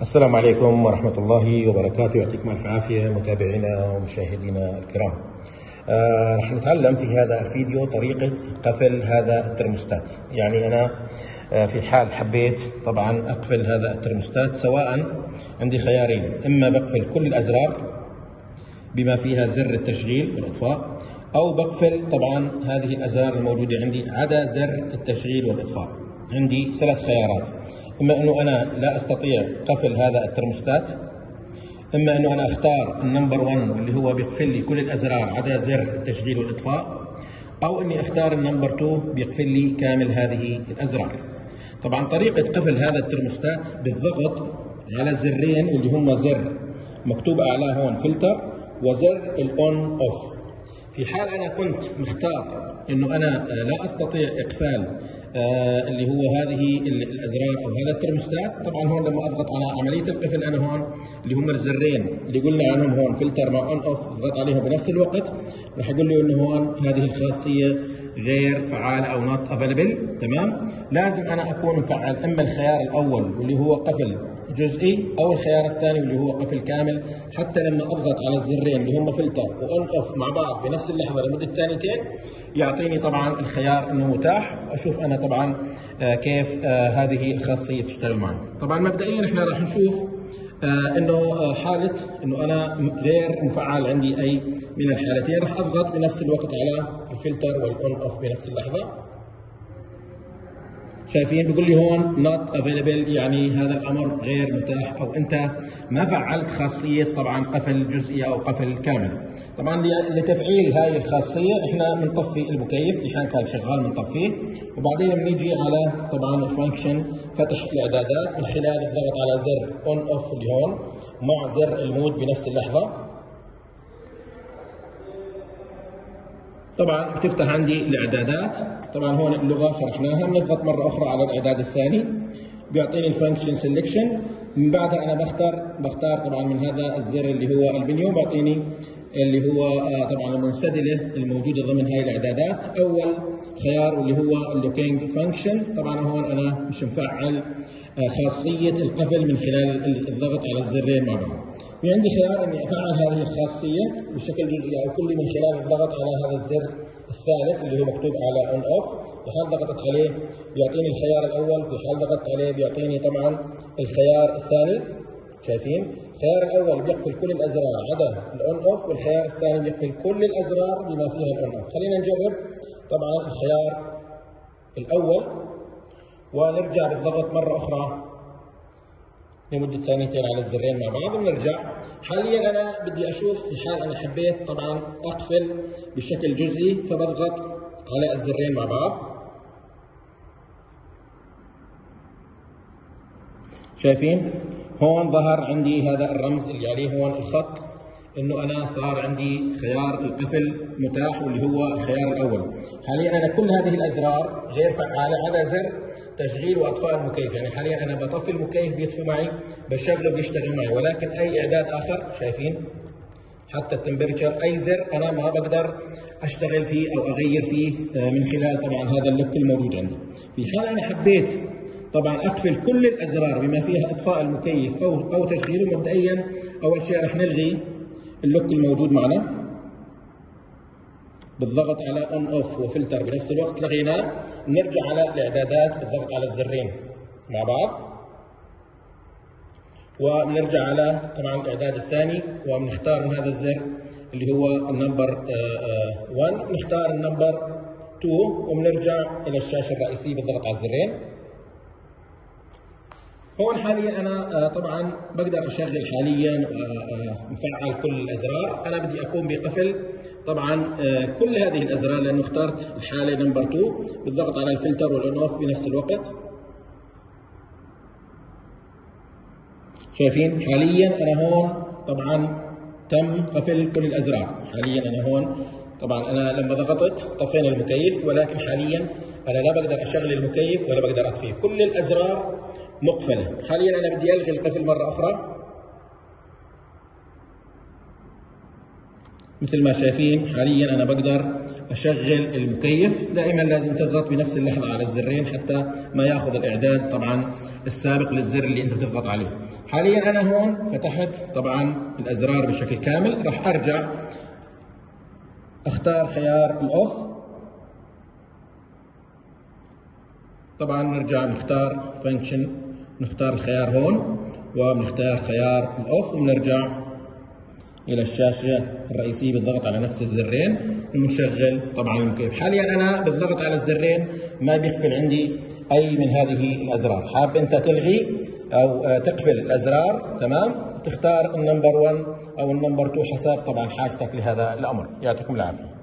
السلام عليكم ورحمة الله وبركاته. يعطيكم ألف عافية متابعينا ومشاهدينا الكرام. آه رح نتعلم في هذا الفيديو طريقة قفل هذا الترموستات. يعني أنا آه في حال حبيت طبعا أقفل هذا الترموستات سواء عندي خيارين. إما بقفل كل الأزرار بما فيها زر التشغيل والإطفاء أو بقفل طبعا هذه الأزرار الموجودة عندي عدا زر التشغيل والإطفاء. عندي ثلاث خيارات. إما أنه أنا لا أستطيع قفل هذا الترموستات إما أنه أنا أختار ال number 1 اللي هو بيقفل لي كل الأزرار عدا زر التشغيل والإطفاء أو إني أختار ال number 2 بيقفل لي كامل هذه الأزرار. طبعا طريقة قفل هذا الترموستات بالضغط على الزرين اللي هم زر مكتوب أعلاه هون فلتر وزر ال on off في حال أنا كنت مختار إنه أنا لا أستطيع إقفال آه اللي هو هذه الأزرار أو هذا الترموستات طبعا هون لما أضغط على عملية القفل أنا هون اللي هم الزرين اللي قلنا عنهم هون فلتر مع on off أضغط عليهم بنفس الوقت راح يقول لي إنه هون هذه الخاصية غير فعالة أو not available تمام؟ لازم أنا أكون مفعل. أما الخيار الأول واللي هو قفل جزئي أو الخيار الثاني واللي هو قفل كامل حتى لما أضغط على الزرين اللي هم filter و on off مع بعض بنفس اللحظة لمدة ثانيتين يعطيني طبعا الخيار إنه متاح. واشوف أنا طبعا آه كيف آه هذه الخاصية تشتغل معي. طبعا مبدئيا إحنا راح نشوف آه إنه حالة إنه أنا غير مفعل عندي أي من الحالتين. راح أضغط بنفس الوقت على ال filter وال on off بنفس اللحظة. شايفين بيقول لي هون not available يعني هذا الأمر غير متاح أو أنت ما فعلت خاصية طبعا قفل جزئي أو قفل كامل. طبعا لتفعيل هاي الخاصية إحنا بنطفي المكيف حال كان شغال بنطفيه وبعدين بنيجي على طبعا ال function فتح الإعدادات من خلال الضغط على زر on off اللي هون مع زر ال mode بنفس اللحظة. طبعا بتفتح عندي الإعدادات. طبعا هون اللغة شرحناها. بنضغط مرة أخرى على الإعداد الثاني. بيعطيني ال function selection من بعدها أنا بختار بختار طبعا من هذا الزر اللي هو المنيو بيعطيني اللي هو طبعا المنسدلة الموجودة ضمن هاي الإعدادات. أول خيار واللي هو ال locking function طبعا هون أنا مش مفعل خاصية القفل من خلال الضغط على الزرين مع بعض. في عندي خيار اني افعل هذه الخاصية بشكل جزئي أو كلي من خلال الضغط على هذا الزر الثالث اللي هو مكتوب على on off في حال ضغطت عليه بيعطيني الخيار الأول في حال ضغطت عليه بيعطيني طبعا الخيار الثاني. شايفين؟ الخيار الأول بيقفل كل الأزرار عدا ال on off والخيار الثاني بيقفل كل الأزرار بما فيها ال on off خلينا نجرب طبعا الخيار الأول ونرجع بالضغط مرة أخرى. لمدة ثانيتين على الزرين مع بعض. ونرجع. حاليا أنا بدي أشوف في حال أنا حبيت طبعا أقفل بشكل جزئي فبضغط على الزرين مع بعض. شايفين؟ هون ظهر عندي هذا الرمز اللي عليه هون الخط. إنه أنا صار عندي خيار القفل متاح واللي هو الخيار الأول. حاليا أنا كل هذه الأزرار غير فعالة. عدا زر تشغيل واطفاء المكيف يعني حاليا أنا بطفي المكيف بيطفي معي بشغله بيشتغل معي. ولكن أي إعداد آخر شايفين؟ حتى ال temperature أي زر أنا ما بقدر أشتغل فيه أو أغير فيه من خلال طبعا هذا ال lock الموجود عندي. في حال أنا حبيت طبعا أقفل كل الأزرار بما فيها إطفاء المكيف أو أو تشغيله مبدئيا أول شيء رح نلغي ال lock الموجود معنا. بالضغط على on off و filter بنفس الوقت لغيناه نرجع على الإعدادات بالضغط على الزرين مع بعض. ونرجع على طبعا الإعداد الثاني وبنختار من هذا الزر اللي هو ال number 1 نختار ال number 2 وبنرجع إلى الشاشة الرئيسية بالضغط على الزرين. هون حاليا أنا طبعا بقدر أشغل حاليا ومفعل كل الأزرار. أنا بدي أقوم بقفل. طبعا كل هذه الأزرار لأنه اخترت الحالة number 2 بالضغط على ال filter وال on off بنفس الوقت. شايفين؟ حاليا أنا هون طبعا تم قفل كل الأزرار. حاليا أنا هون طبعا أنا لما ضغطت طفينا المكيف ولكن حاليا أنا لا بقدر أشغل المكيف ولا بقدر أطفيه. كل الأزرار مقفلة. حاليا أنا بدي ألغي القفل مرة أخرى. مثل ما شايفين حاليا أنا بقدر أشغل المكيف. دائما لازم تضغط بنفس اللحظة على الزرين حتى ما يأخذ الإعداد طبعا السابق للزر اللي أنت بتضغط عليه. حاليا أنا هون فتحت طبعا الأزرار بشكل كامل. راح أرجع أختار خيار ال off طبعا نرجع نختار function نختار الخيار هون وبنختار خيار ال off وبنرجع إلى الشاشة الرئيسية بالضغط على نفس الزرين. ونشغل طبعا المكيف حاليا أنا بالضغط على الزرين ما بيقفل عندي أي من هذه الأزرار. حاب أنت تلغي أو تقفل الأزرار تمام؟ تختار ال number 1 أو ال number 2 حسب طبعا حاجتك لهذا الأمر. يعطيكم العافية.